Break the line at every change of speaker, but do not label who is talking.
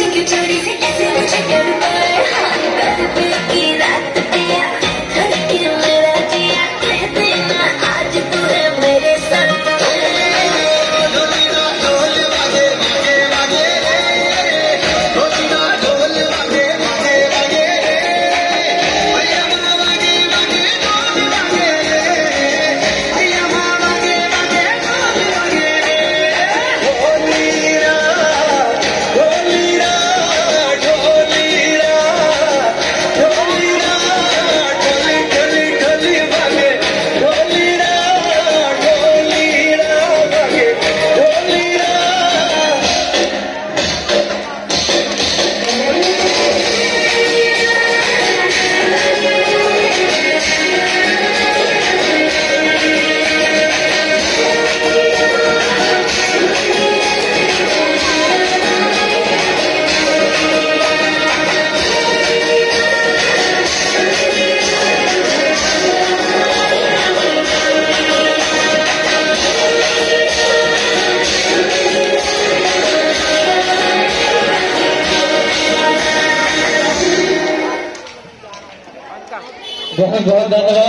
took your dirty
Vamos embora,